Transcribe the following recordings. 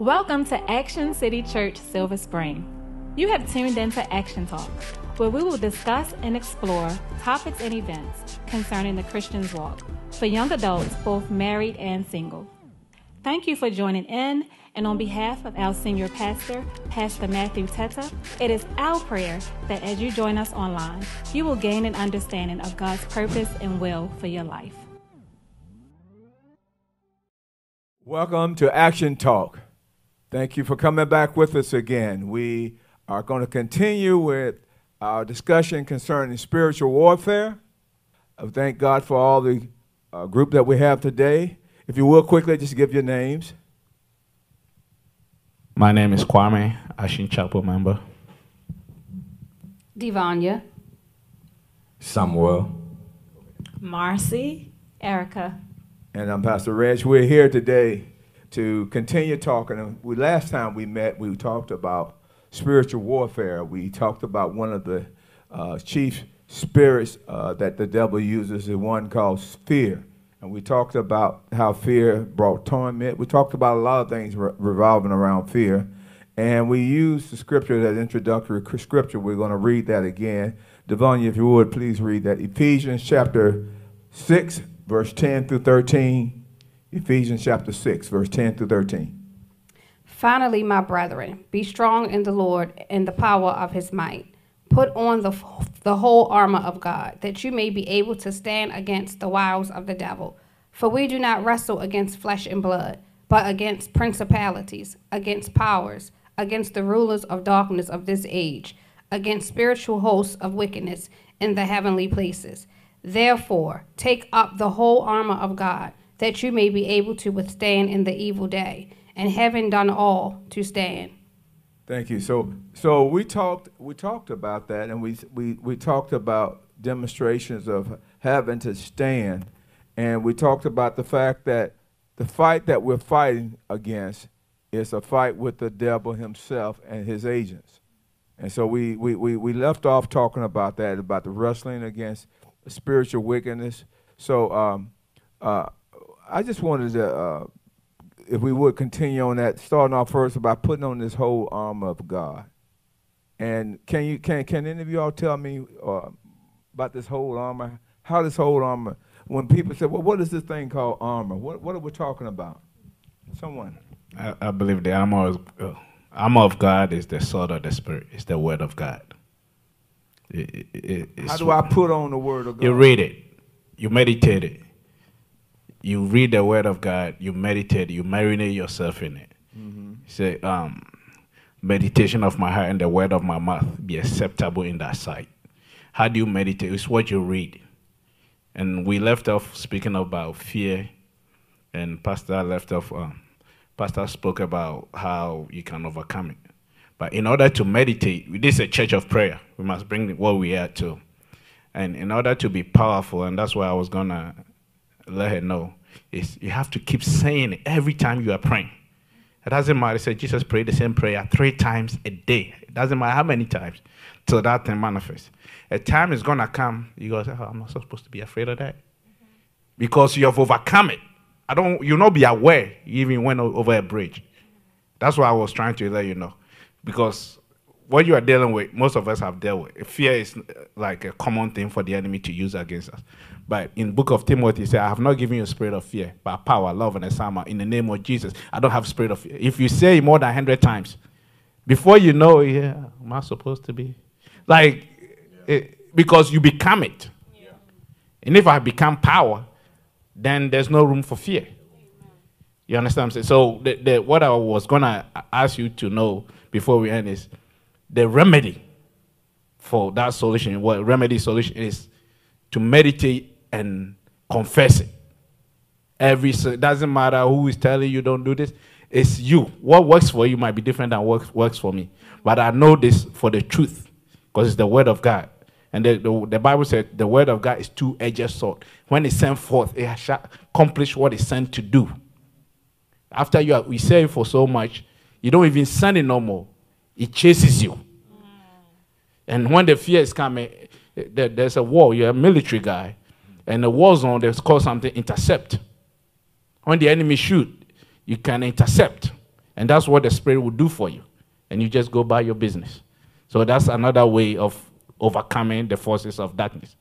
Welcome to Action City Church Silver Spring. You have tuned in into Action Talk, where we will discuss and explore topics and events concerning the Christian's walk for young adults, both married and single. Thank you for joining in, and on behalf of our senior pastor, Pastor Matthew Teta, it is our prayer that as you join us online, you will gain an understanding of God's purpose and will for your life. Welcome to Action Talk. Thank you for coming back with us again. We are going to continue with our discussion concerning spiritual warfare. I thank God for all the uh, group that we have today. If you will, quickly just give your names. My name is Kwame, Action Chapel member. Divanya. Samuel. Marcy, Erica. And I'm Pastor Reg. We're here today to continue talking. We last time we met, we talked about spiritual warfare. We talked about one of the uh, chief spirits uh, that the devil uses, the one called fear. And we talked about how fear brought torment. We talked about a lot of things re- revolving around fear. And we used the scripture, that introductory scripture. We're going to read that again. Devonia, if you would, please read that. Ephesians chapter 6, verse 10 through 13. Ephesians chapter 6, verse 10 through 13. Finally, my brethren, be strong in the Lord and the power of his might. Put on the, the whole armor of God, that you may be able to stand against the wiles of the devil. For we do not wrestle against flesh and blood, but against principalities, against powers, against the rulers of darkness of this age, against spiritual hosts of wickedness in the heavenly places. Therefore, take up the whole armor of God, that you may be able to withstand in the evil day, and having done all, to stand. Thank you. So, so we talked we talked about that, and we we we talked about demonstrations of having to stand, and we talked about the fact that the fight that we're fighting against is a fight with the devil himself and his agents. And so we, we, we, we left off talking about that, about the wrestling against spiritual wickedness. So um, uh, I just wanted to, uh, if we would continue on that, starting off first about putting on this whole armor of God. And can you can can any of you all tell me uh, about this whole armor? How this whole armor? When people say, "Well, what is this thing called armor?" What what are we talking about? Someone. I, I believe the armor, is, uh, armor of God is the sword of the Spirit. It's the word of God. It, it, How do I put on the word of God? You read it. You meditate it. You read the word of God. You meditate. You marinate yourself in it. Mm-hmm. Say, um, meditation of my heart and the word of my mouth be acceptable in that sight. How do you meditate? It's what you read. And we left off speaking about fear, and Pastor left off. Um, Pastor spoke about how you can overcome it. But in order to meditate, this is a church of prayer. We must bring what we are to. And in order to be powerful, and that's why I was gonna let her know, is you have to keep saying it every time you are praying. It doesn't matter. Say Jesus prayed the same prayer three times a day. It doesn't matter how many times till that thing manifests. A time is gonna come. You go oh, I'm not supposed to be afraid of that because you have overcome it. I don't. You'll not be aware you even went over a bridge. That's what I was trying to let you know, because what you are dealing with, most of us have dealt with. Fear is uh, like a common thing for the enemy to use against us. But in Book of Timothy, he said, "I have not given you a spirit of fear, but power, love, and a sound In the name of Jesus, I don't have spirit of fear." If you say more than hundred times, before you know, yeah, am I supposed to be like? Yeah. It, because you become it. Yeah. And if I become power, then there's no room for fear. You understand what I'm saying? So the, the, what I was gonna ask you to know before we end is the remedy for that solution. What remedy solution is to meditate and confess it. Every doesn't matter who is telling you don't do this. It's you. What works for you might be different than what works for me. But I know this for the truth because it's the word of God. And the, the, the, Bible said the word of God is two-edged sword. When it's sent forth, it shall accomplish what it's sent to do. After you are, we say for so much, you don't even send it no more. It chases you. And when the fear is coming, there's a war. You're a military guy. And the war zone, there's called something intercept. When the enemy shoot, you can intercept. And that's what the Spirit will do for you. And you just go by your business. So that's another way of overcoming the forces of darkness.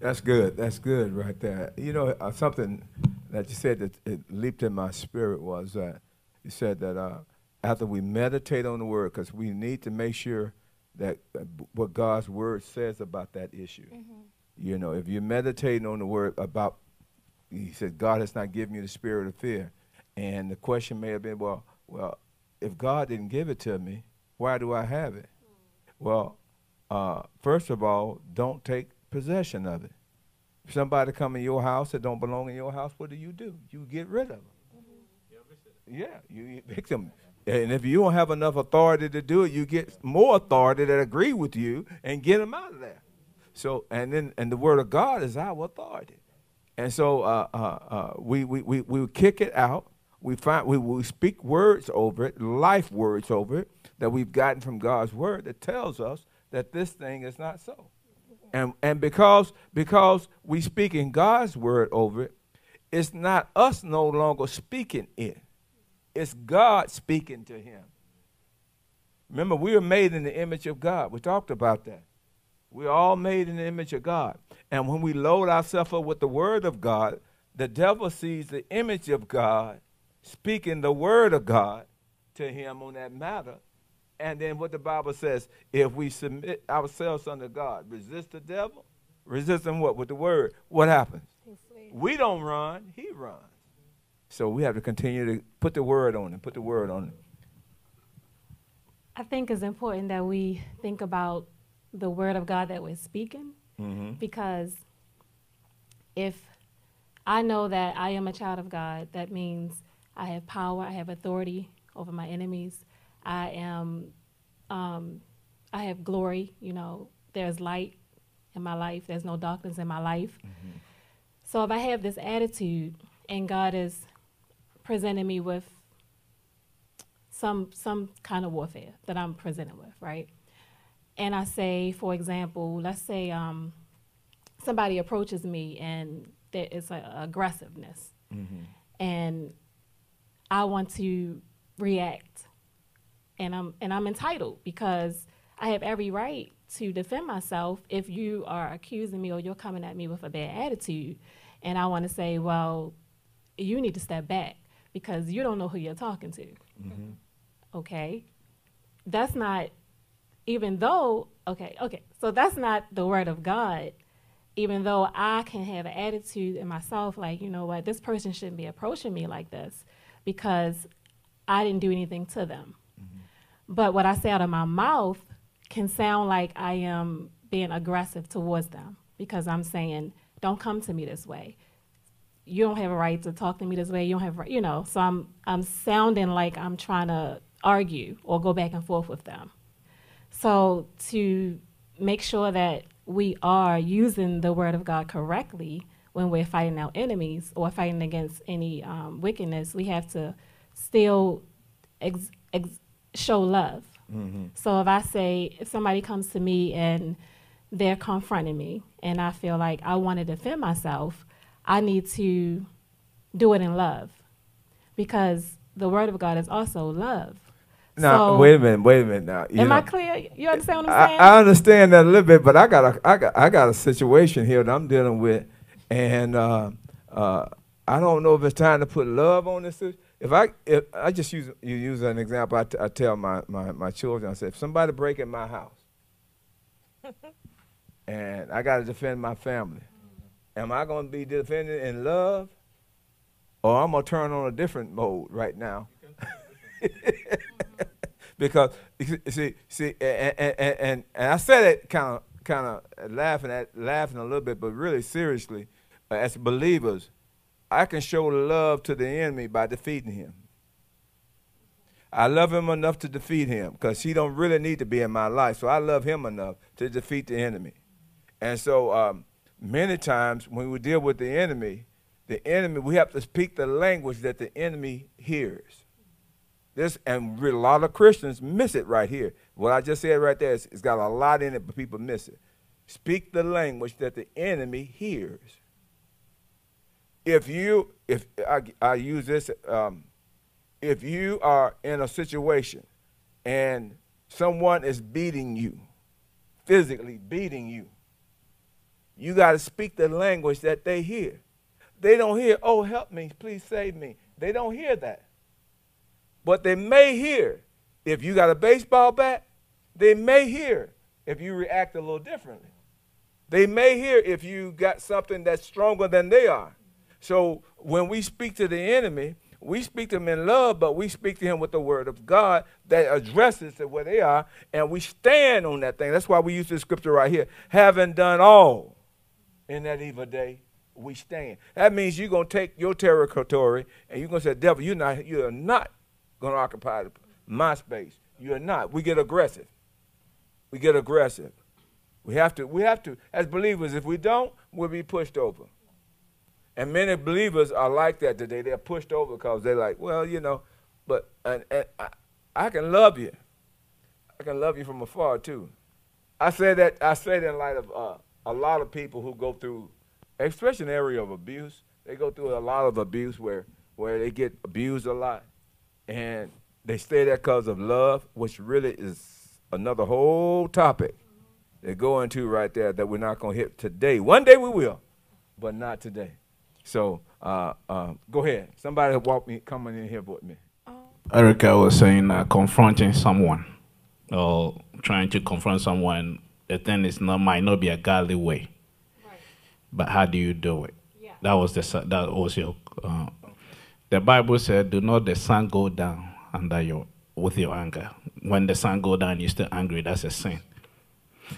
That's good. That's good right there. You know, uh, something that you said that it leaped in my spirit was that you said that uh, after we meditate on the word, because we need to make sure that uh, what God's word says about that issue. Mm-hmm. You know, if you're meditating on the word about, he said, God has not given you the spirit of fear. And the question may have been, well, well, if God didn't give it to me, why do I have it? Mm-hmm. Well, uh, first of all, don't take possession of it. If somebody come in your house that don't belong in your house, what do you do? You get rid of them. Mm-hmm. Yeah, you evict them. And if you don't have enough authority to do it, you get more authority that agree with you and get them out of there. So, and then, and the word of God is our authority. And so uh, uh, uh, we, we, we, we kick it out. We, find, we, we speak words over it, life words over it, that we've gotten from God's word that tells us that this thing is not so. And, and because, because we speak in God's word over it, it's not us no longer speaking it. It's God speaking to him. Remember, we are made in the image of God. We talked about that. We're all made in the image of God. And when we load ourselves up with the word of God, the devil sees the image of God speaking the word of God to him on that matter. And then what the Bible says, if we submit ourselves unto God, resist the devil, resist him what? With the word, what happens? We don't run, he runs. So we have to continue to put the word on it, put the word on it. I think it's important that we think about the word of God that we're speaking mm-hmm. because if I know that I am a child of God, that means I have power, I have authority over my enemies. I am, um, I have glory. You know, there's light in my life. There's no darkness in my life. Mm-hmm. So if I have this attitude, and God is presenting me with some some kind of warfare that I'm presented with, right? And I say, for example, let's say um, somebody approaches me and there is an aggressiveness, mm-hmm. and I want to react and I'm and I'm entitled because I have every right to defend myself if you are accusing me or you're coming at me with a bad attitude and I want to say, well, you need to step back because you don't know who you're talking to. Mm-hmm. Okay? That's not even though okay, okay. So that's not the word of God. Even though I can have an attitude in myself like, you know what, this person shouldn't be approaching me like this because I didn't do anything to them. But what I say out of my mouth can sound like I am being aggressive towards them because I'm saying, don't come to me this way. You don't have a right to talk to me this way. You don't have, right, you know. So I'm, I'm sounding like I'm trying to argue or go back and forth with them. So to make sure that we are using the word of God correctly when we're fighting our enemies or fighting against any um, wickedness, we have to still ex- ex- show love. Mm-hmm. So if I say, if somebody comes to me and they're confronting me and I feel like I want to defend myself, I need to do it in love because the word of God is also love. Now, so, wait a minute, wait a minute. Now, am know, I clear? You understand what I'm saying? I, I, understand that a little bit, but I got a, I got, I got a situation here that I'm dealing with, and uh, uh, I don't know if it's time to put love on this if I if I just use you use an example, I, t- I tell my, my, my children, I say, if somebody break in my house, and I got to defend my family, am I going to be defended in love, or I'm going to turn on a different mode right now? because see see and and, and, and I said it kind of kind of laughing at laughing a little bit, but really seriously, uh, as believers I can show love to the enemy by defeating him. I love him enough to defeat him because he don't really need to be in my life. So I love him enough to defeat the enemy. And so um, many times when we deal with the enemy, the enemy, we have to speak the language that the enemy hears. This and a lot of Christians miss it right here. What I just said right there, it's, it's got a lot in it, but people miss it. Speak the language that the enemy hears if you if I, I use this um, if you are in a situation and someone is beating you, physically beating you, you got to speak the language that they hear. They don't hear, oh, help me, please save me. They don't hear that. But they may hear if you got a baseball bat, they may hear if you react a little differently. They may hear if you got something that's stronger than they are. So when we speak to the enemy, we speak to him in love, but we speak to him with the word of God that addresses where they are, and we stand on that thing. That's why we use this scripture right here. Having done all in that evil day, we stand. That means you're gonna take your territory and you're gonna say, Devil, you're not you're not gonna occupy my space. You're not. We get aggressive. We get aggressive. We have to, we have to, as believers, if we don't, we'll be pushed over. And many believers are like that today. They're pushed over because they're like, well, you know, but and, and I, I, can love you. I can love you from afar too. I say that I say that in light of uh, a lot of people who go through, especially the area of abuse, they go through a lot of abuse where where they get abused a lot, and they stay there because of love, which really is another whole topic they go into right there that we're not going to hit today. One day we will, but not today. So uh, uh, go ahead. Somebody walk me, come in here with me. Erica was saying uh, confronting someone or trying to confront someone. The thing is not might not be a godly way, right. but how do you do it? Yeah. That was the that was your. Uh, the Bible said, "Do not the sun go down under your with your anger. When the sun go down, you're still angry. That's a sin."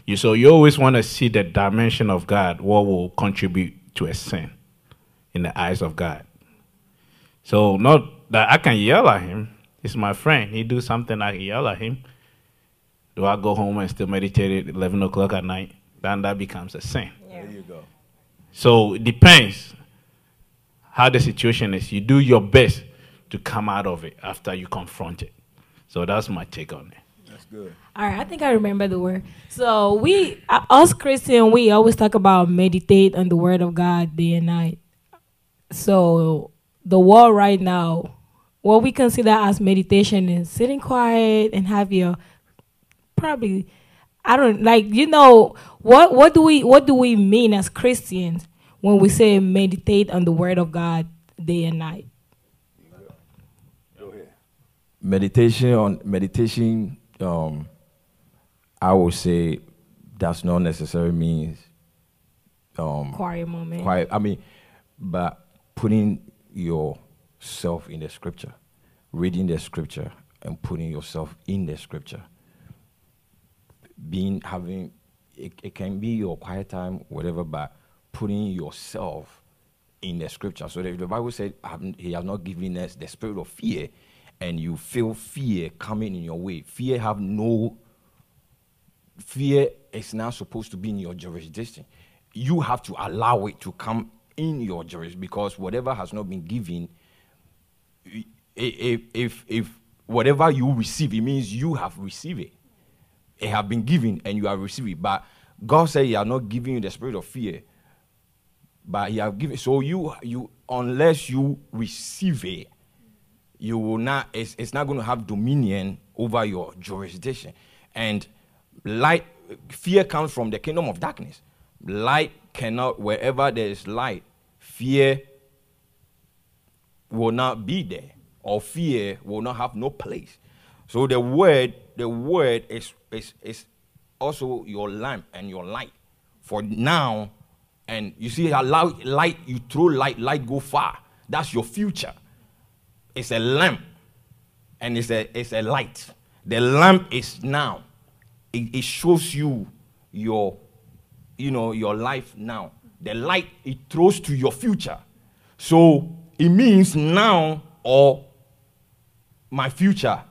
You so you always want to see the dimension of God, what will contribute to a sin in the eyes of God. So not that I can yell at him. He's my friend. He do something I yell at him. Do I go home and still meditate at eleven o'clock at night? Then that becomes a sin. Yeah. There you go. So it depends how the situation is. You do your best to come out of it after you confront it. So that's my take on it That's good. All right, I think I remember the word. So we, uh, us Christian, we always talk about meditate on the word of God day and night. So the world right now, what we consider as meditation is sitting quiet and have your probably I don't like you know what what do we what do we mean as Christians when we say meditate on the word of God day and night? Meditation on meditation um, I would say that's not necessarily means um, quiet moment. Quiet. I mean, but putting yourself in the scripture, reading the scripture, and putting yourself in the scripture. Being having it, it can be your quiet time, whatever, but putting yourself in the scripture. So the, Bible said, He has not given us the spirit of fear, and you feel fear coming in your way, fear have no fear is not supposed to be in your jurisdiction. You have to allow it to come in your jurisdiction because whatever has not been given, if, if, if whatever you receive, it means you have received it. It have been given and you have received it. But God said He has not given you the spirit of fear, but He have given. So you, you, unless you receive it, you will not it's, it's not going to have dominion over your jurisdiction and light fear comes from the kingdom of darkness light cannot wherever there is light fear will not be there or fear will not have no place so the word the word is is, is also your lamp and your light for now and you see how light you throw light light go far that's your future it's a lamp and it's a, it's a light. The lamp is now. It, it shows you your, you know, your life now. The light, it throws to your future. So it means now or my future.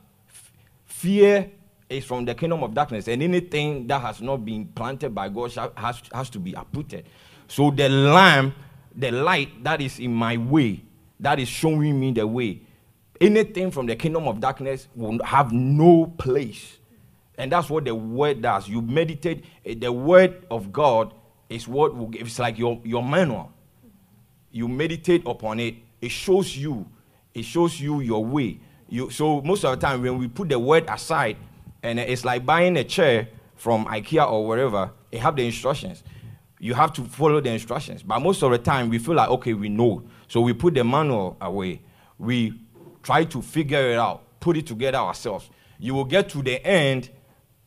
Fear is from the kingdom of darkness, and anything that has not been planted by God has, has to be uprooted. So the lamp, the light that is in my way, that is showing me the way, anything from the kingdom of darkness will have no place. And that's what the word does. You meditate, eh, the word of God is what will give, it's like your, your manual. You meditate upon it, it shows you, it shows you your way. You so most of the time when we put the word aside, and it's like buying a chair from IKEA or wherever, it have the instructions. You have to follow the instructions. But most of the time we feel like okay, we know. So we put the manual away. We try to figure it out, put it together ourselves. You will get to the end,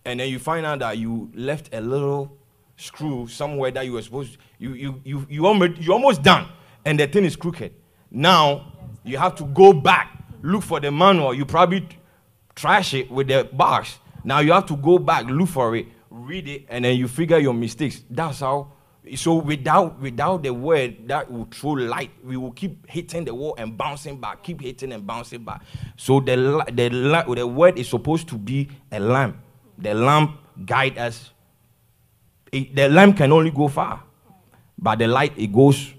and then you find out that you left a little screw somewhere that you were supposed to, you you you you almost you almost done, and the thing is crooked. Now you have to go back, look for the manual. You probably trash it with the box. Now you have to go back, look for it, read it, and then you figure your mistakes. That's how. So without without the word that will throw light, we will keep hitting the wall and bouncing back, keep hitting and bouncing back. So the the the word is supposed to be a lamp. The lamp guide us. It- the lamp can only go far, but the light it goes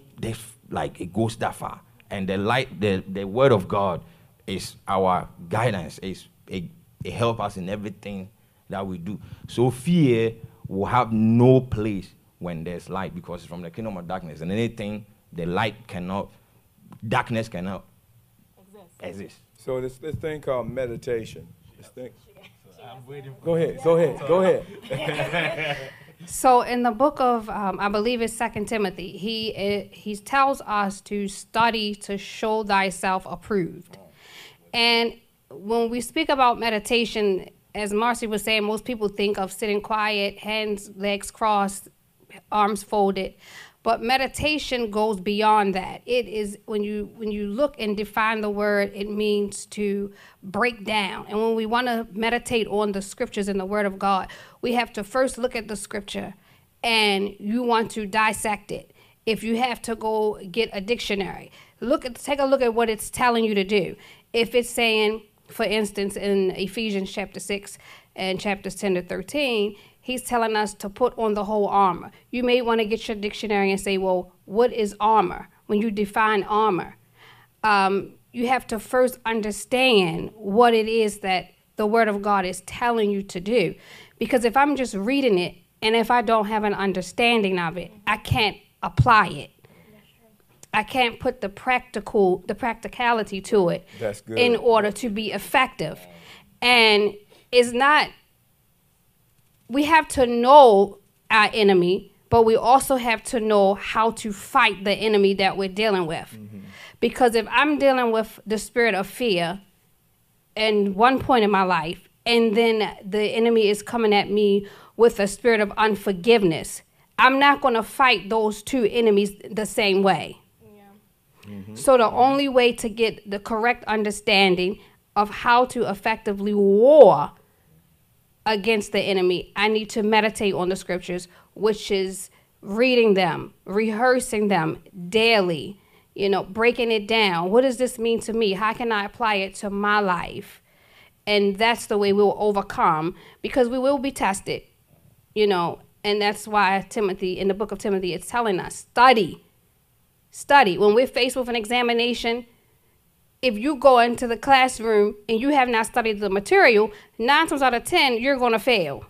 like it goes that far. And the light, the the word of God, is our guidance. Is it, it helps us in everything that we do. So fear will have no place when there's light because it's from the kingdom of darkness. And anything the light cannot, darkness cannot exist. So this this thing called meditation. This thing. Go ahead. Go ahead. Go ahead. So in the book of, um, I believe it's Second Timothy, he uh, he tells us to study to show thyself approved. And when we speak about meditation, as Marcy was saying, most people think of sitting quiet, hands, legs crossed, arms folded. But meditation goes beyond that. It is when you when you look and define the word, it means to break down. And when we want to meditate on the scriptures and the word of God, we have to first look at the scripture and you want to dissect it. If you have to go get a dictionary, look at take a look at what it's telling you to do. If it's saying, for instance, in Ephesians chapter 6 and chapters 10 to 13, he's telling us to put on the whole armor. You may want to get your dictionary and say, well, what is armor? When you define armor, um, you have to first understand what it is that the Word of God is telling you to do. Because if I'm just reading it and if I don't have an understanding of it, I can't apply it. I can't put the practical, the practicality to it That's good. in order to be effective. And it's not, we have to know our enemy, but we also have to know how to fight the enemy that we're dealing with. Mm-hmm. Because if I'm dealing with the spirit of fear in one point in my life, and then the enemy is coming at me with a spirit of unforgiveness, I'm not going to fight those two enemies the same way. Mm-hmm. So the mm-hmm. only way to get the correct understanding of how to effectively war against the enemy, I need to meditate on the scriptures, which is reading them, rehearsing them daily, you know, breaking it down. What does this mean to me? How can I apply it to my life? And that's the way we'll overcome because we will be tested, you know, and that's why Timothy, in the book of Timothy, it's telling us study study. When we're faced with an examination, if you go into the classroom and you have not studied the material, nine times out of ten, you're going to fail.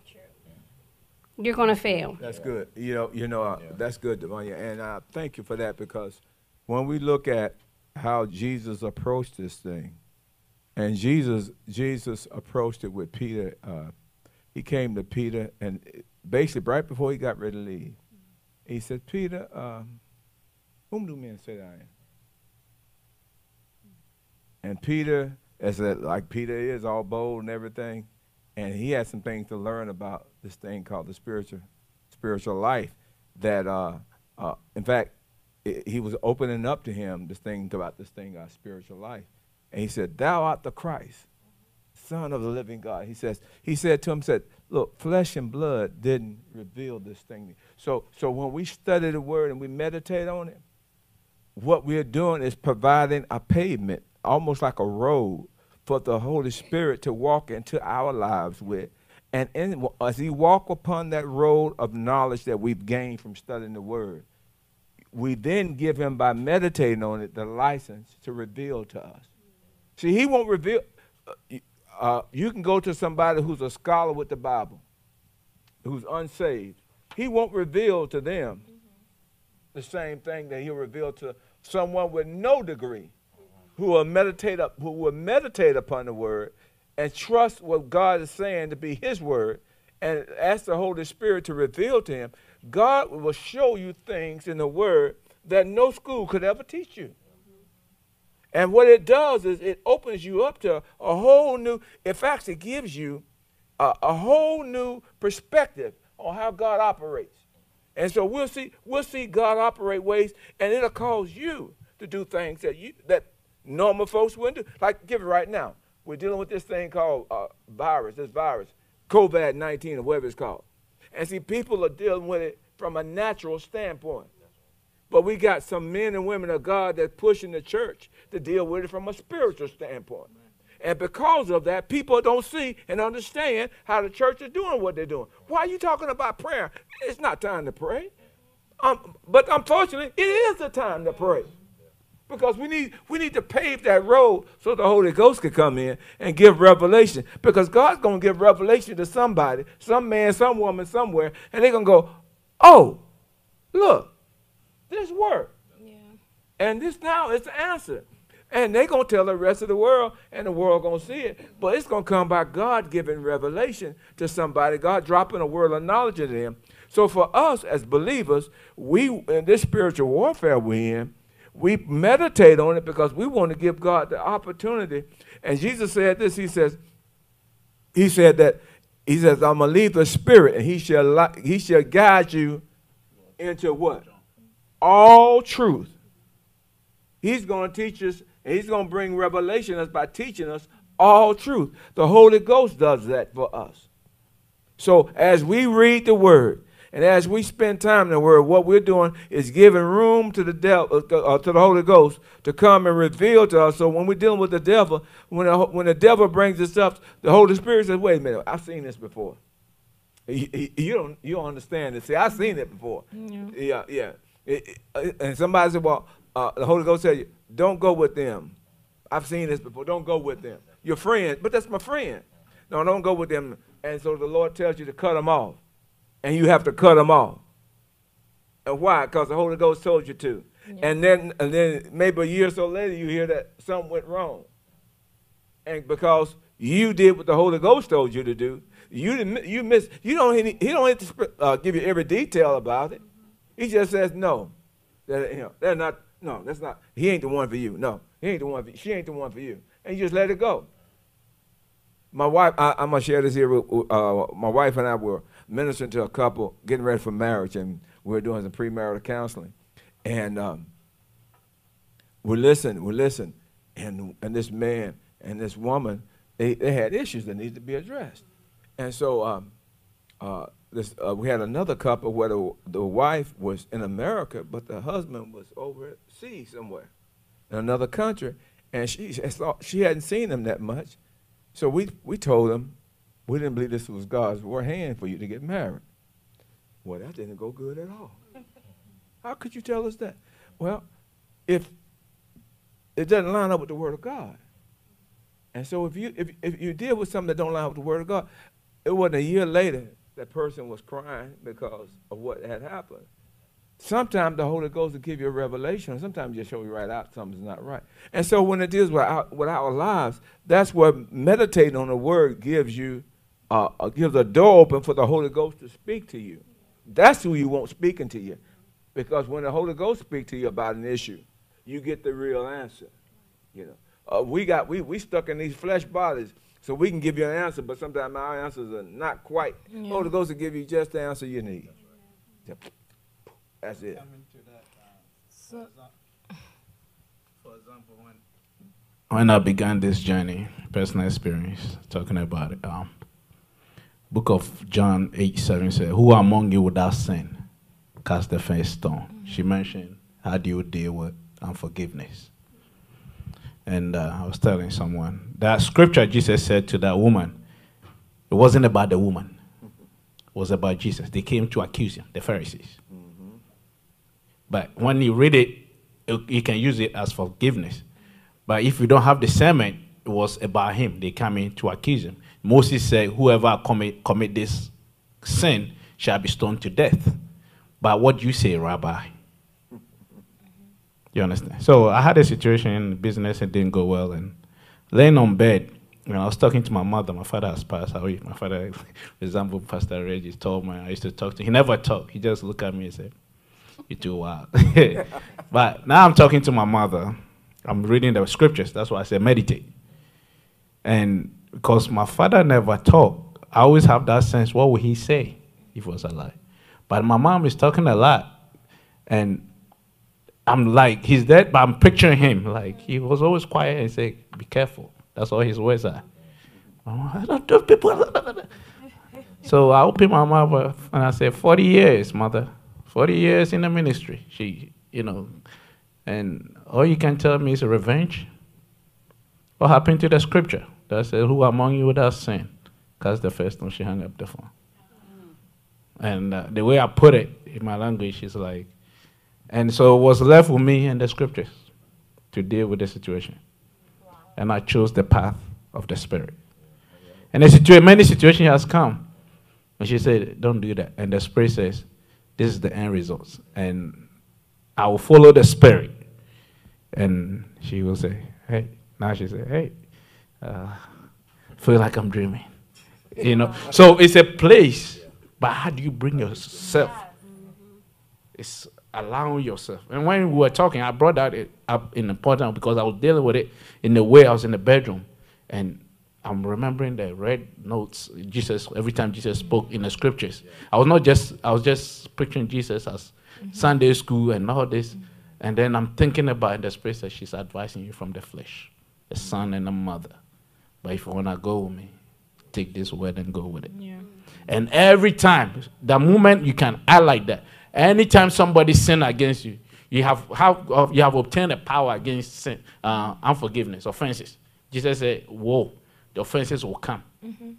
You're going to fail. That's good. You know, you know, uh, that's good, Devanya, and uh, thank you for that because when we look at how Jesus approached this thing, and Jesus, Jesus approached it with Peter. Uh, he came to Peter, and basically right before he got ready to leave, he said, "Peter, um, whom do men say that I am?" And Peter, as a, like Peter is, all bold and everything, and he had some things to learn about this thing called the spiritual spiritual life. That, uh, uh, in fact, i he was opening up to him this thing about this thing called spiritual life, and he said, "Thou art the Christ, Son of the living God." He says, he said to him, said, "Look, flesh and blood didn't reveal this thing." So, so when we study the Word and we meditate on it, what we're doing is providing a pavement, almost like a road, for the Holy Spirit to walk into our lives with. And in, as He walk upon that road of knowledge that we've gained from studying the Word, we then give Him, by meditating on it, the license to reveal to us. See, He won't reveal. Uh, uh, you can go to somebody who's a scholar with the Bible, who's unsaved. He won't reveal to them the same thing that he'll reveal to someone with no degree who will meditate up, who will meditate upon the word and trust what God is saying to be his word and ask the Holy Spirit to reveal to him, God will show you things in the word that no school could ever teach you. And what it does is it opens you up to a whole new, in fact, it gives you a, a whole new perspective on how God operates. And so we'll see, we'll see God operate ways, and it'll cause you to do things that you that normal folks wouldn't do. Like, give it right now. We're dealing with this thing called uh, virus, this virus, COVID 19 or whatever it's called. And see, people are dealing with it from a natural standpoint. But we got some men and women of God that pushing the church to deal with it from a spiritual standpoint. And because of that, people don't see and understand how the church is doing what they're doing. Why are you talking about prayer? It's not time to pray. Um, but unfortunately, it is the time to pray. Because we need we need to pave that road so the Holy Ghost can come in and give revelation. Because God's gonna give revelation to somebody, some man, some woman, somewhere, and they're gonna go, Oh, look, this worked. Yeah. And this now is the answer. And they're going to tell the rest of the world, and the world going to see it. But it's going to come by God giving revelation to somebody, God dropping a word of knowledge into them. So for us as believers, we in this spiritual warfare we're in, we meditate on it because we want to give God the opportunity. And Jesus said this, he says, he said that, he says, I'm going to leave the spirit, and he shall, he shall guide you into what? All truth. He's going to teach us and he's going to bring revelation us by teaching us all truth. The Holy Ghost does that for us. So as we read the word and as we spend time in the word, what we're doing is giving room to the devil, uh, uh, to the Holy Ghost to come and reveal to us. So when we're dealing with the devil, when the, when the devil brings this up, the Holy Spirit says, "Wait a minute, I've seen this before." You, you don't you don't understand it. See, I've seen it before. Yeah, yeah. yeah. It, it, and somebody said, "Well, uh, the Holy Ghost said, don't go with them. I've seen this before. Don't go with them. Your friend, but that's my friend. No, don't go with them. And so the Lord tells you to cut them off. And you have to cut them off. And why? Because the Holy Ghost told you to. Yeah. And then and then maybe a year or so later you hear that something went wrong. And because you did what the Holy Ghost told you to do, you didn't you miss you don't he don't have to uh, give you every detail about it. He just says no. That you know, they're not no, that's not. He ain't the one for you. No, he ain't the one for. She ain't the one for you. And you just let it go. My wife, I, am gonna share this here. With, uh, my wife and I were ministering to a couple getting ready for marriage, and we were doing some premarital counseling. And um, we listened, we listened, and and this man and this woman, they, they had issues that needed to be addressed. And so um, uh, this, uh, we had another couple where the, the wife was in America, but the husband was overseas somewhere in another country, and she she hadn't seen him that much. So we we told them we didn't believe this was God's hand for you to get married. Well, that didn't go good at all. How could you tell us that? Well, if it doesn't line up with the Word of God, and so if you if, if you deal with something that don't line up with the Word of God, it wasn't a year later that person was crying because of what had happened. Sometimes the Holy Ghost will give you a revelation. Sometimes just show you right out something's not right. And so when it deals with our, with our lives, that's where meditating on the Word gives you uh, uh, gives a door open for the Holy Ghost to speak to you. That's who you want speaking to you, because when the Holy Ghost speaks to you about an issue, you get the real answer. You know, uh, we got we we stuck in these flesh bodies so we can give you an answer, but sometimes our answers are not quite. Yeah. Holy Ghost will give you just the answer you need. That's it. So, for example, when, when I began this journey, personal experience, talking about it, um, book of John 8 7 said, Who among you without sin cast the first stone? Mm-hmm. She mentioned, How do you deal with unforgiveness? And uh, I was telling someone that scripture Jesus said to that woman, it wasn't about the woman, it was about Jesus. They came to accuse him, the Pharisees. Mm-hmm. But when you read it, you can use it as forgiveness. But if you don't have discernment, it was about him. They came in to accuse him. Moses said, Whoever commit, commit this sin shall be stoned to death. But what do you say, Rabbi? You understand? So I had a situation in business, it didn't go well, and laying on bed, when I was talking to my mother, my father has passed away. My father resembled Pastor Reggie, told me I used to talk to. He never talked. He just looked at me and said, "You're too wild." but now I'm talking to my mother. I'm reading the scriptures. That's why I said meditate. And because my father never talked, I always have that sense. What would he say if he was alive? But my mom is talking a lot, and I'm like, he's dead, but I'm picturing him. Like, he was always quiet and say, be careful. That's all his words are. I don't do people. so I opened my mouth and I said, 40 years, mother. 40 years in the ministry. She, you know, and all you can tell me is revenge. What happened to the scripture that says, Who among you without sin? Cast the first time she hung up the phone. And uh, the way I put it in my language is like, and so it was left with me and the scriptures to deal with the situation. And I chose the path of the Spirit. And a situa- many situations has come. And she said, Don't do that. And the Spirit says, This is the end result. And I will follow the Spirit. And she will say, Hey, now she said, Hey, uh, feel like I'm dreaming. You know, so it's a place, but how do you bring yourself? It's allowing yourself. And when we were talking, I brought that up in important because I was dealing with it in the way I was in the bedroom, and I'm remembering the red notes Jesus every time Jesus spoke in the scriptures. I was not just I was just picturing Jesus as mm-hmm. Sunday school and all this, mm-hmm. and then I'm thinking about the spirit that she's advising you from the flesh, the son and the mother. But if you wanna go with me, take this word and go with it. Yeah. And every time, the moment you can act like that, anytime somebody sin against you, you have, have uh, you have obtained a power against sin, uh, unforgiveness, offenses. Jesus said, "Whoa, the offenses will come." Mm-hmm.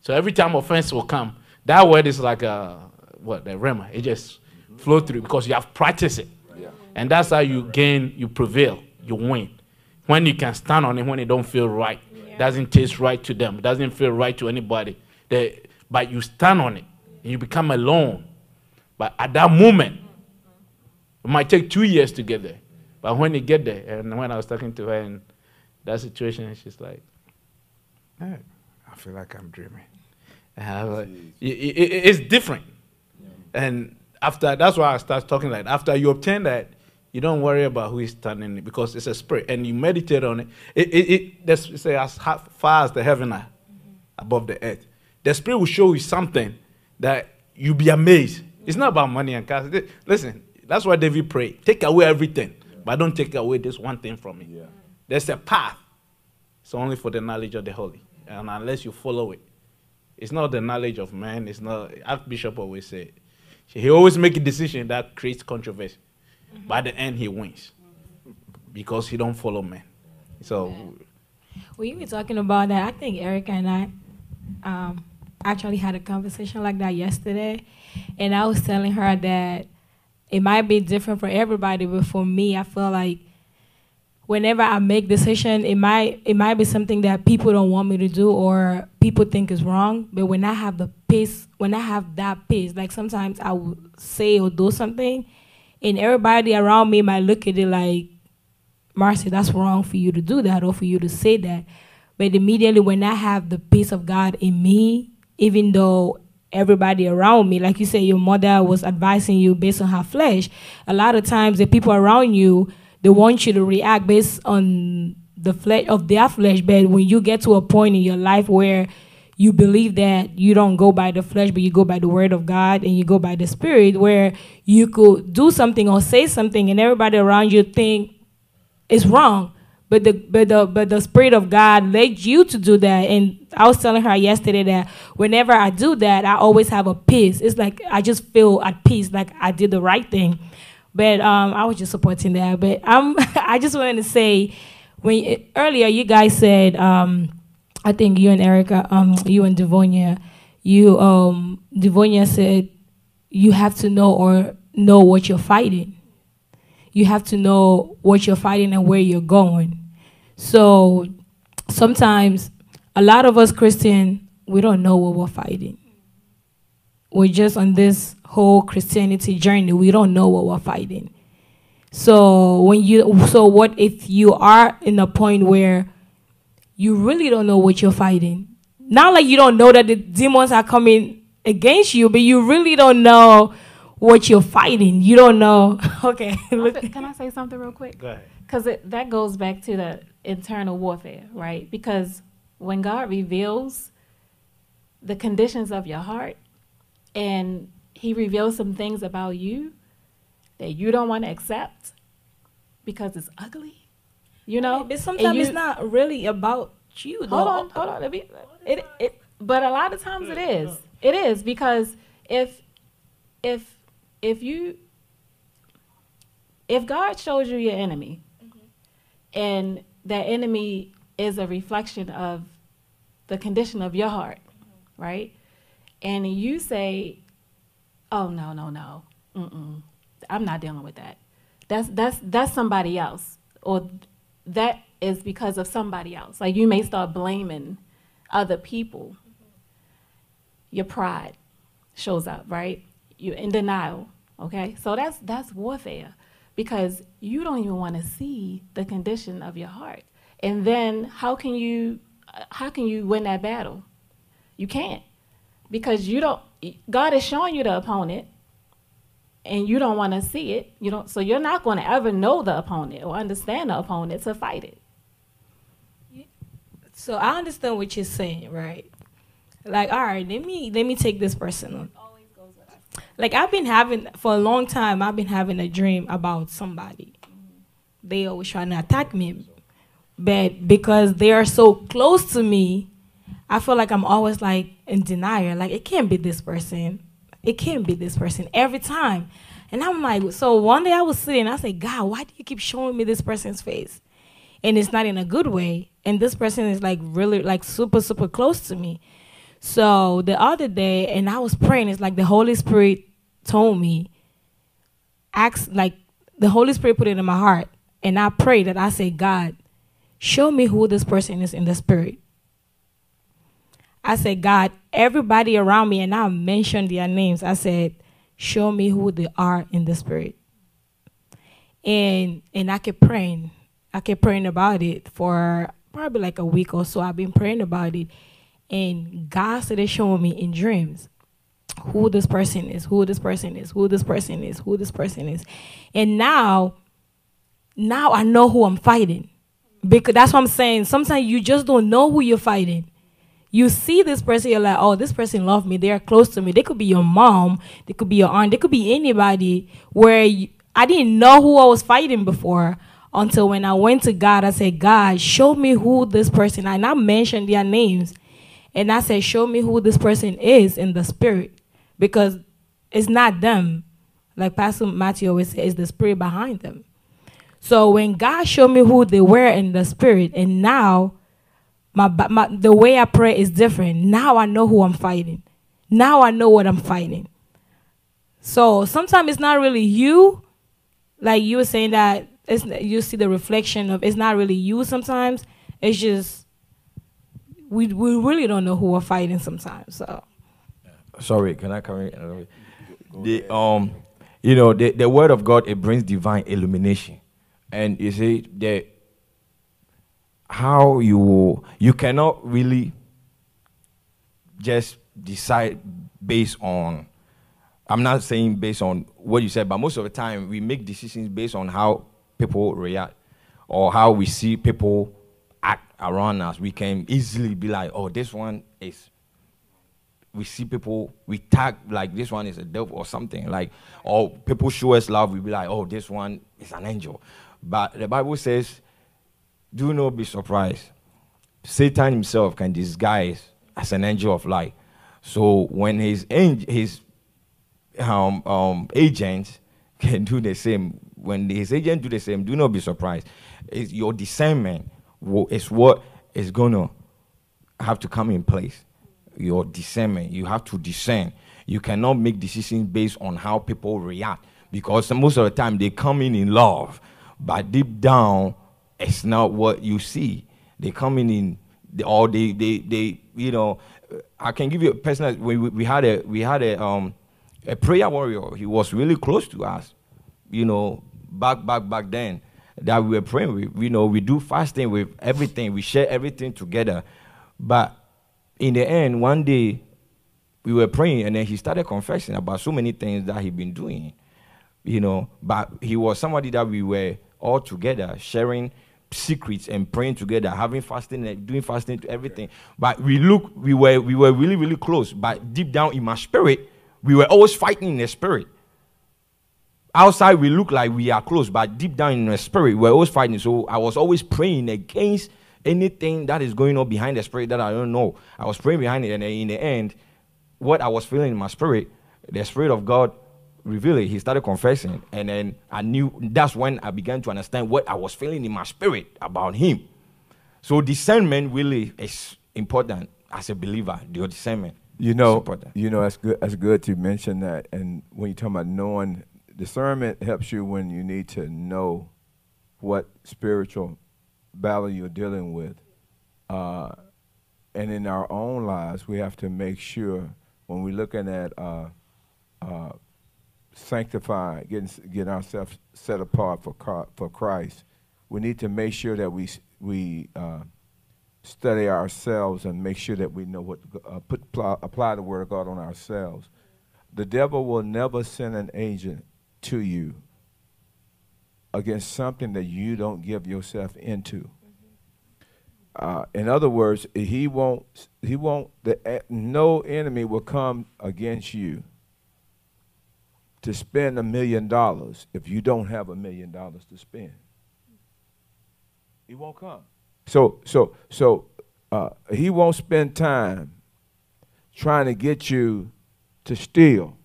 So every time offense will come, that word is like a what the rhema. It just mm-hmm. flow through because you have practiced it, yeah. and that's how you gain, you prevail, you win. When you can stand on it, when it don't feel right, yeah. doesn't taste right to them, doesn't feel right to anybody. They, but you stand on it, and you become alone. But at that moment, it might take two years to get there. But when you get there, and when I was talking to her in that situation, she's like, I feel like I'm dreaming. And like, it, it, it's different. Yeah. And after that's why I start talking like after you obtain that, you don't worry about who is standing because it's a spirit, and you meditate on it. It, it, it that's say as far as the heaven are mm-hmm. above the earth. The spirit will show you something that you'll be amazed. It's not about money and cash. Listen, that's why David prayed. Take away everything, yeah. but don't take away this one thing from me. Yeah. There's a path. It's only for the knowledge of the holy. And unless you follow it, it's not the knowledge of man. It's not, Archbishop always said, he always make a decision that creates controversy. Mm-hmm. By the end, he wins because he don't follow man. So, well, you were talking about that. I think Erica and I um, actually had a conversation like that yesterday, and I was telling her that it might be different for everybody, but for me, I feel like whenever I make decision, it might it might be something that people don't want me to do or people think is wrong. But when I have the pace, when I have that pace, like sometimes I will say or do something, and everybody around me might look at it like, Marcy, that's wrong for you to do that or for you to say that. But immediately when I have the peace of God in me, even though everybody around me. Like you say, your mother was advising you based on her flesh. A lot of times, the people around you they want you to react based on the flesh of their flesh. But when you get to a point in your life where you believe that you don't go by the flesh, but you go by the word of God and you go by the spirit, where you could do something or say something, and everybody around you think it's wrong but the but the but the spirit of God led you to do that. And I was telling her yesterday that whenever I do that, I always have a peace. It's like I just feel at peace, like I did the right thing. But um, I was just supporting that. But I'm I just wanted to say when earlier you guys said um, I think you and Erica um, you and Devonia you um, Devonia said you have to know or know what you're fighting you have to know what you're fighting and where you're going. So sometimes a lot of us Christian, we don't know what we're fighting. We're just on this whole Christianity journey. We don't know what we're fighting. So when you so what if you are in a point where you really don't know what you're fighting? Not like you don't know that the demons are coming against you, but you really don't know what you're fighting. You don't know. okay. Can I say something real quick? Go ahead. Because that goes back to the internal warfare, right? Because when God reveals the conditions of your heart and He reveals some things about you that you don't want to accept because it's ugly, you know? but sometimes you- it's not really about you. Though. Hold on, hold on. Let me- It, it, but a lot of times it is. It is because if, if, if you, if God shows you your enemy, mm-hmm. and that enemy is a reflection of the condition of your heart, mm-hmm. right? And you say, "Oh no, no, no, Mm-mm. I'm not dealing with that." That's that's that's somebody else, or that is because of somebody else. Like you may start blaming other people. Mm-hmm. Your pride shows up, right? You're in denial. Okay, so that's that's warfare because you don't even want to see the condition of your heart. And then how can you how can you win that battle? You can't because you don't. God is showing you the opponent, and you don't want to see it. You don't. So you're not going to ever know the opponent or understand the opponent to fight it. So I understand what you're saying, right? Like, all right, let me let me take this person on. Like I've been having for a long time. I've been having a dream about somebody. They always trying to attack me, but because they are so close to me, I feel like I'm always like in denial. Like it can't be this person. It can't be this person every time. And I'm like, so one day I was sitting, I said, God, why do you keep showing me this person's face? and it's not in a good way and this person is like really like super super close to me so the other day and i was praying it's like the holy spirit told me ask like the holy spirit put it in my heart and i prayed that i said god show me who this person is in the spirit. I said god everybody around me and i mentioned their names. I said show me who they are in the spirit. And and i kept praying. I kept praying about it for probably like a week or so. I've been praying about it, and God started showing me in dreams who this person is, who this person is, who this person is, who this person is, and now, now I know who I'm fighting, because that's what I'm saying. Sometimes you just don't know who you're fighting. You see this person, you're like, oh, this person loved me. They're close to me. They could be your mom. They could be your aunt. They could be anybody. Where you, I didn't know who I was fighting before until when I went to God, I said, God, show me who this person. And I mentioned their names. And I said, show me who this person is in the spirit. Because it's not them. Like Pastor Matthew always says, it's the spirit behind them. So when God showed me who they were in the spirit, and now my, my the way I pray is different. Now I know who I'm fighting. Now I know what I'm fighting. So sometimes it's not really you, like you were saying that it's you see the reflection of it's not really you sometimes. It's just we we really don't know who we're fighting sometimes. So Sorry, can I come in? The um, you know, the, the word of God it brings divine illumination, and you see the how you you cannot really just decide based on. I'm not saying based on what you said, but most of the time we make decisions based on how people react or how we see people act around us. We can easily be like, "Oh, this one is we see people we tag like this one is a devil or something like or people show us love we be like oh this one is an angel. But the bible says do not be surprised. Satan himself can disguise as an angel of light. So when his his um, um, agents can do the same when his agent do the same do not be surprised. It's your discernment is what is to have to come in place your discernment. You have to discern. You cannot make decisions based on how people react because most of the time they come in in love, but deep down, it's not what you see. They come in in or they they they you know. I can give you a personal. We, we, had a we had a um a prayer warrior. He was really close to us, you know. back back back then that we were praying We You know, we do fasting with everything. We share everything together. But in the end, one day we were praying, and then he started confessing about so many things that he'd been doing. You know, but he was somebody that we were all together sharing secrets and praying together, having fasting and doing fasting to everything. But we look, we were we were really really close. But deep down in my spirit, we were always fighting in the spirit. Outside we look like we are close, but deep down in the spirit, we we're always fighting. So I was always praying against anything that is going on behind the spirit that I don't know. I was praying behind it, and in the end, what I was feeling in my spirit, the spirit of God revealed it. He started confessing, and then I knew that's when I began to understand what I was feeling in my spirit about Him. So discernment really is important as a believer. Your discernment. You know, you know, that's good. That's good to mention that. And when you're talking about knowing, discernment helps you when you need to know what spiritual battle you're dealing with. Uh, and in our own lives, we have to make sure when we're looking at uh, uh, sanctify, getting getting ourselves set apart for for Christ, we need to make sure that we we uh, study ourselves and make sure that we know what uh, put apply, apply the word of God on ourselves. The devil will never send an agent to you against something that you don't give yourself into. Uh, in other words, he won't. He won't. The, no enemy will come against you to spend a million dollars if you don't have a million dollars to spend. He won't come. So so so uh, he won't spend time trying to get you to steal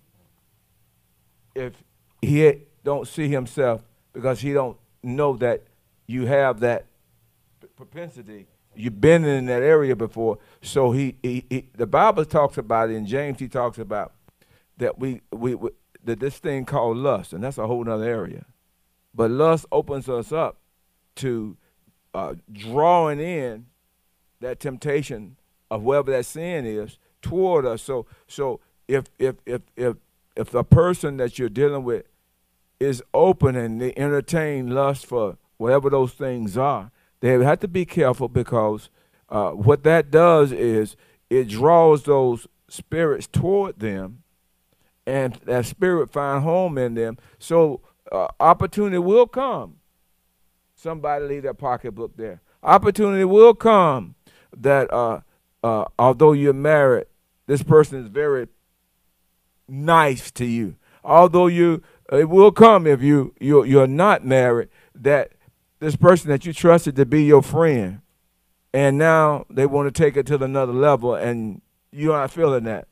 if he don't see himself because he don't know that you have that propensity You've been in that area before. So he, he, he, the Bible talks about it in James. He talks about that we, we, we that this thing called lust, and that's a whole other area. But lust opens us up to uh, drawing in that temptation of whatever that sin is toward us. So, so if if if if if the person that you're dealing with is open and they entertain lust for whatever those things are, they have to be careful because uh, what that does is it draws those spirits toward them, and that spirit find home in them. So uh, opportunity will come. Somebody leave their pocketbook there. Opportunity will come that uh, uh, although you're married, this person is very nice to you. Although you, it will come if you you you're not married that this person that you trusted to be your friend, and now they want to take it to another level, and you're not feeling that.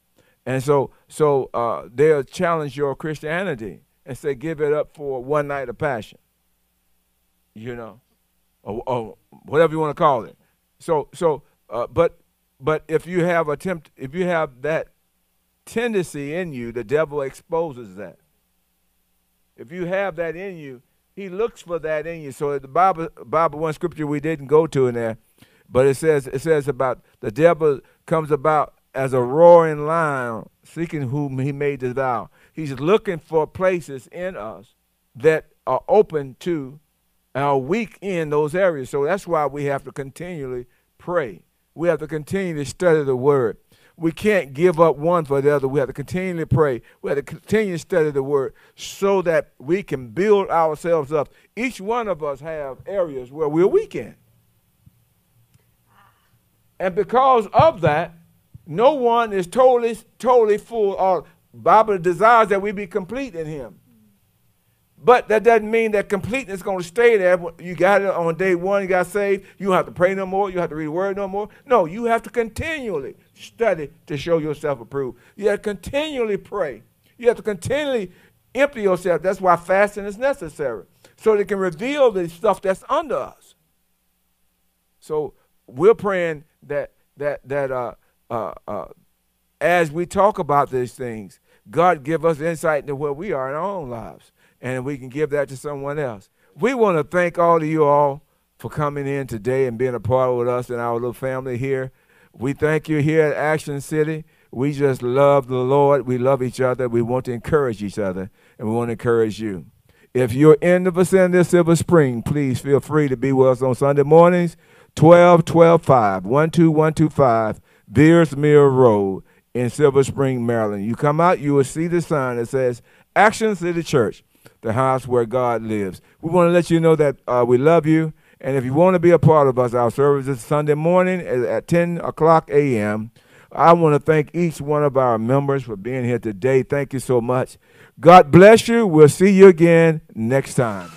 And so, so uh, they'll challenge your Christianity and say, give it up for one night of passion, you know, or, or whatever you want to call it. So, so, uh, but, but if you have attempt, if you have that tendency in you, the devil exposes that. If you have that in you, he looks for that in you. So the Bible, Bible, one scripture we didn't go to in there, but it says it says about the devil comes about as a roaring lion, seeking whom he may devour. He's looking for places in us that are open to are weak in those areas. So that's why we have to continually pray. We have to continue to study the word we can't give up one for the other. We have to continually pray. We have to continue to study the word so that we can build ourselves up. Each one of us have areas where we're weak in. And because of that, no one is totally, totally full. Or Bible desires that we be complete in him. But that doesn't mean that completeness is going to stay there. You got it on day one, you got saved. You don't have to pray no more. You don't have to read the word no more. No, you have to continually study to show yourself approved. You have to continually pray. You have to continually empty yourself. That's why fasting is necessary. So they can reveal the stuff that's under us. So we're praying that that that uh, uh, uh, as we talk about these things, God give us insight into where we are in our own lives and we can give that to someone else. We want to thank all of you all for coming in today and being a part with us and our little family here. We thank you here at Action City. We just love the Lord. We love each other. We want to encourage each other, and we want to encourage you. If you're in the vicinity of Silver Spring, please feel free to be with us on Sunday mornings, 12 12 5, 12125 Beers Mill Road in Silver Spring, Maryland. You come out, you will see the sign that says Action City Church, the house where God lives. We want to let you know that uh, we love you. And if you want to be a part of us, our service is Sunday morning at, at 10 o'clock a.m. I want to thank each one of our members for being here today. Thank you so much. God bless you. We'll see you again next time.